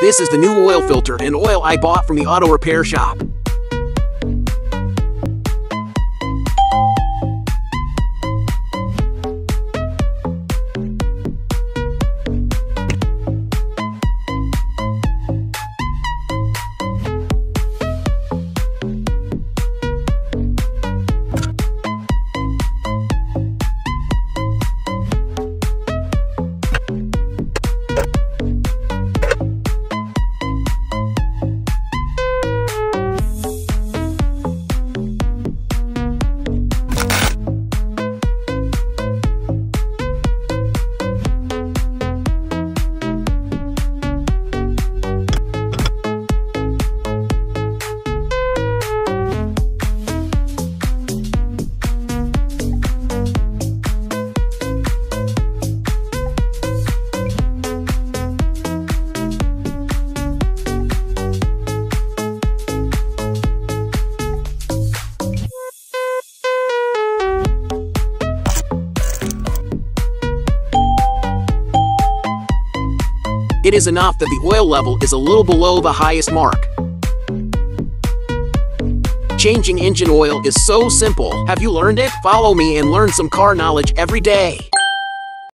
This is the new oil filter and oil I bought from the auto repair shop. It is enough that the oil level is a little below the highest mark. Changing engine oil is so simple. Have you learned it? Follow me and learn some car knowledge every day.